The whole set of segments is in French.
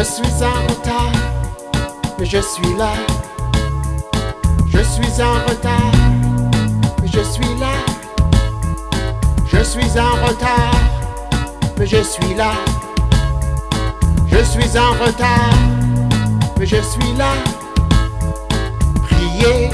suis en retard, mais je suis là. Je suis en retard, mais je suis là. Je suis en retard, mais je suis là. Je suis en retard, mais je suis là. Priez,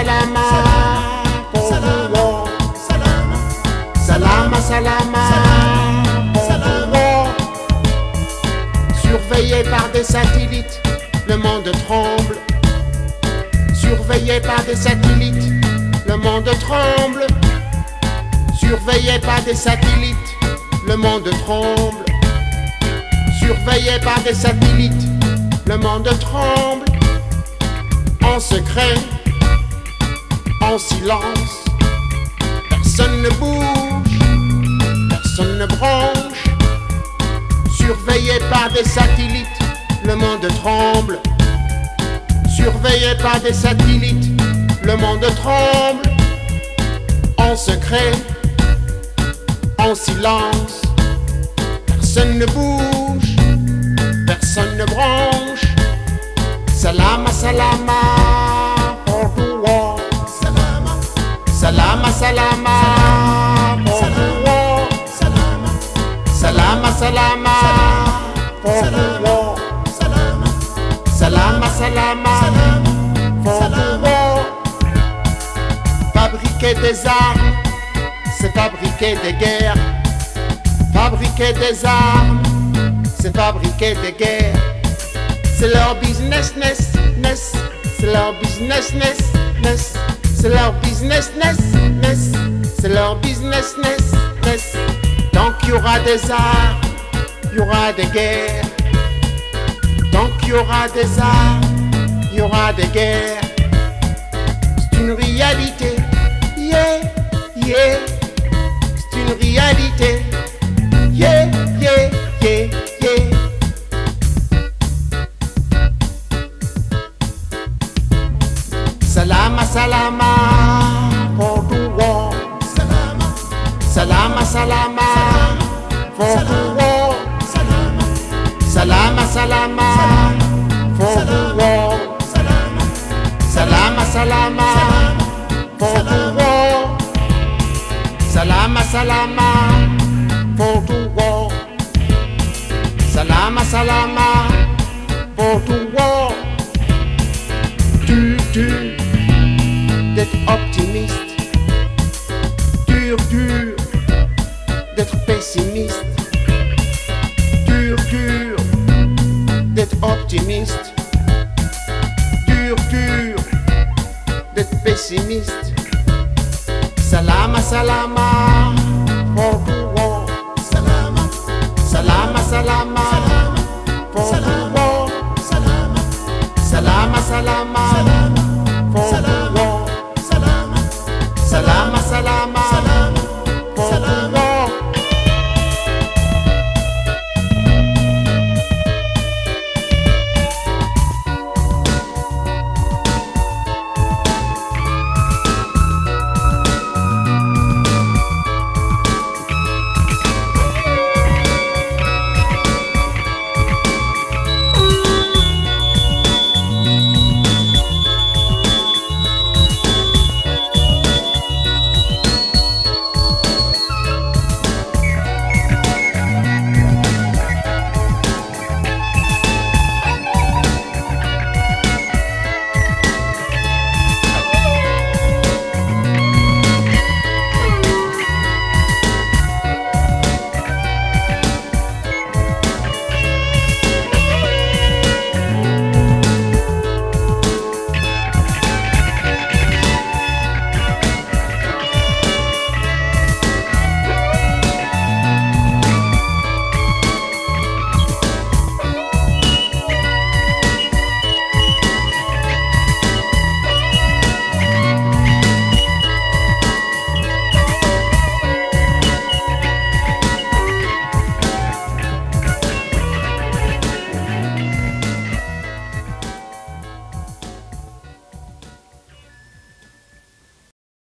Salama, salama, salama, Salama, salama. Surveillé par des satellites, le monde tremble. Surveillé par des satellites, le monde tremble. Surveillé par des satellites, le monde tremble. Surveillé par des satellites, le monde tremble. En secret, en silence, personne ne bouge, personne ne branche. Surveillé par des satellites, le monde tremble. Surveillé par des satellites, le monde tremble. En secret, en silence, personne ne bouge, Salama. Fabriquer des armes, c'est fabriquer des guerres. Fabriquer des armes, c'est fabriquer des guerres. C'est leur business, ness, ness. C'est leur business, ness, ness. C'est leur business, ness, ness. C'est leur business, ness, ness. Tant qu'il y aura des arts, il y aura des guerres. Tant qu'il y aura des arts, il y aura des guerres. C'est une réalité, yeah, yeah. C'est une réalité, yeah, yeah, yeah, yeah. Salama, salama, for the world. salama, Salama, salama, for the world. salama, Salama, Salama, the world. Salama, salama, the world. Salama, salama, the world. Dur, dur, d'être optimiste. Dur, dur, d'être pessimiste. Dur, dur, d'être optimiste. D'être pessimiste. Salama, salama, for the world. salama, Salama, salama, for the world. salama, Salama, salama,